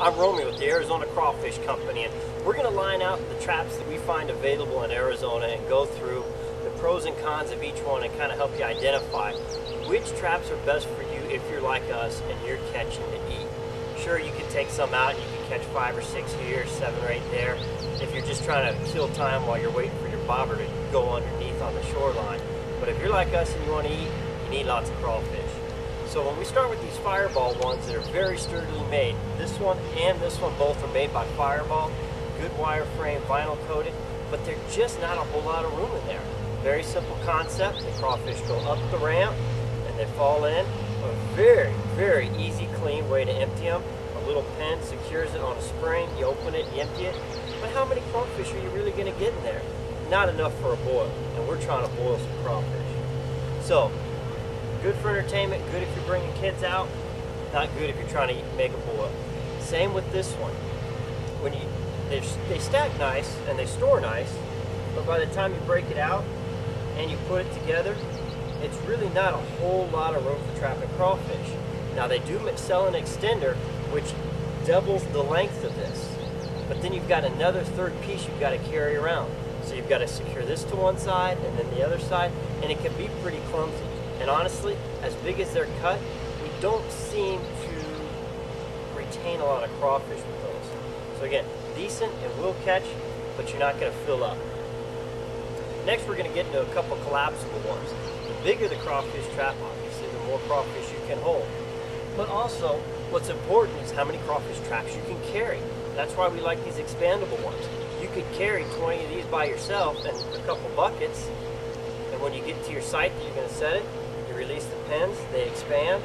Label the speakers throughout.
Speaker 1: I'm Romeo with the Arizona Crawfish Company, and we're going to line out the traps that we find available in Arizona and go through the pros and cons of each one and kind of help you identify which traps are best for you if you're like us and you're catching to eat. Sure, you can take some out, and you can catch five or six here, seven or eight there, if you're just trying to kill time while you're waiting for your bobber to go underneath on the shoreline. But if you're like us and you want to eat, you need lots of crawfish. So when we start with these Fireball ones that are very sturdily made, this one and this one both are made by Fireball, good wireframe, vinyl coated, but they're just not a whole lot of room in there. Very simple concept, the crawfish go up the ramp and they fall in. A very, very easy, clean way to empty them. A little pin secures it on a spring, you open it, you empty it. But how many crawfish are you really going to get in there? Not enough for a boil, and we're trying to boil some crawfish. So, Good for entertainment, good if you're bringing kids out, not good if you're trying to make a boil. Same with this one. When you they stack nice and they store nice, but by the time you break it out and you put it together, it's really not a whole lot of room for trapping crawfish. Now they do sell an extender which doubles the length of this, but then you've got another third piece you've got to carry around. So you've got to secure this to one side and then the other side, and it can be pretty clumsy. And honestly, as big as they're cut, we don't seem to retain a lot of crawfish with those. So again, decent and will catch, but you're not going to fill up. Next, we're going to get into a couple collapsible ones. The bigger the crawfish trap, obviously, the more crawfish you can hold. But also, what's important is how many crawfish traps you can carry. That's why we like these expandable ones. You could carry 20 of these by yourself and a couple buckets, and when you get to your site that you're going to set it, release the pins, they expand,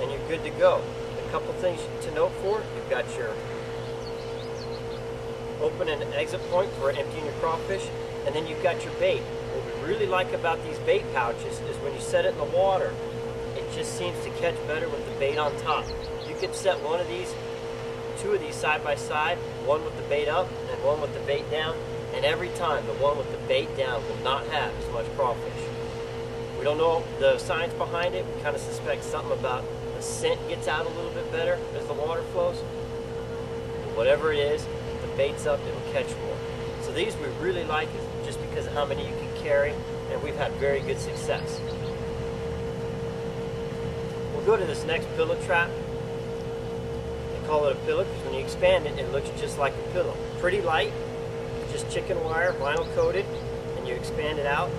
Speaker 1: and you're good to go. A couple things to note for, you've got your open and exit point for emptying your crawfish, and then you've got your bait. What we really like about these bait pouches is when you set it in the water, it just seems to catch better with the bait on top. You could set one of these, two of these side by side, one with the bait up and one with the bait down, and every time the one with the bait down will not have as much crawfish. We don't know the science behind it. We kind of suspect something about the scent gets out a little bit better as the water flows. But whatever it is, the bait's up, it'll catch more. So these we really like just because of how many you can carry, and we've had very good success. We'll go to this next pillow trap. They call it a pillow because when you expand it, it looks just like a pillow. Pretty light, just chicken wire, vinyl coated, and you expand it out.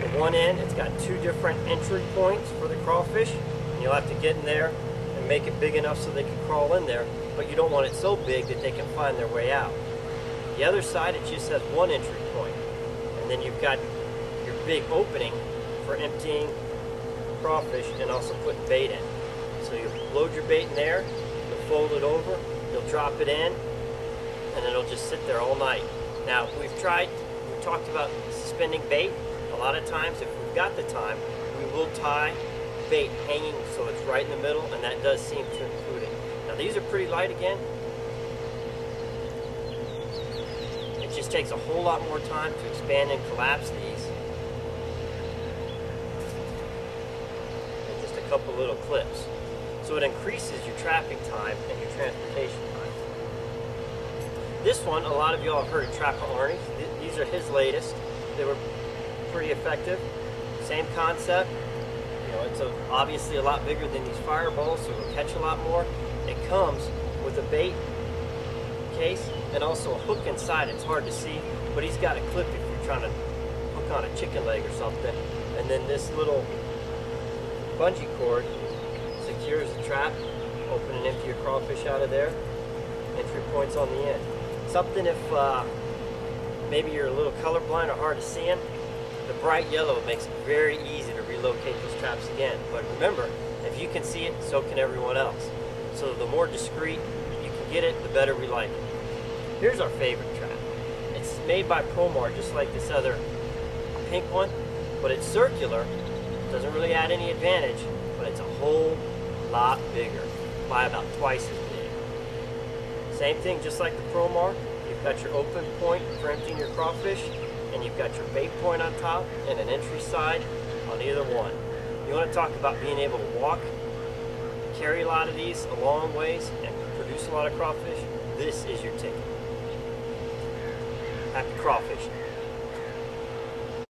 Speaker 1: The one end, it's got two different entry points for the crawfish, and you'll have to get in there and make it big enough so they can crawl in there, but you don't want it so big that they can find their way out. The other side, it just has one entry point, and then you've got your big opening for emptying crawfish and also putting bait in. So you load your bait in there, you'll fold it over, you'll drop it in, and it'll just sit there all night. Now, we've tried, we talked about suspending bait. A lot of times, if we've got the time, we will tie bait hanging so it's right in the middle, and that does seem to include it. Now, these are pretty light again. It just takes a whole lot more time to expand and collapse these. Just a couple little clips. So it increases your trapping time and your transportation this one, a lot of y'all have heard of Trapper Arnie. These are his latest. They were pretty effective. Same concept. You know, it's a, obviously a lot bigger than these fireballs, so it'll catch a lot more. It comes with a bait case and also a hook inside. It's hard to see, but he's got a clip if you're trying to hook on a chicken leg or something. And then this little bungee cord secures the trap. Open and empty your crawfish out of there. Entry points on the end. Something if uh, maybe you're a little colorblind or hard to see in, the bright yellow makes it very easy to relocate those traps again. But remember, if you can see it, so can everyone else. So the more discreet you can get it, the better we like it. Here's our favorite trap. It's made by Promar, just like this other pink one, but it's circular. Doesn't really add any advantage, but it's a whole lot bigger, by about twice as same thing, just like the Promar, you've got your open point for emptying your crawfish, and you've got your bait point on top and an entry side on either one. You want to talk about being able to walk carry a lot of these a long ways and produce a lot of crawfish, this is your ticket. Happy crawfishing.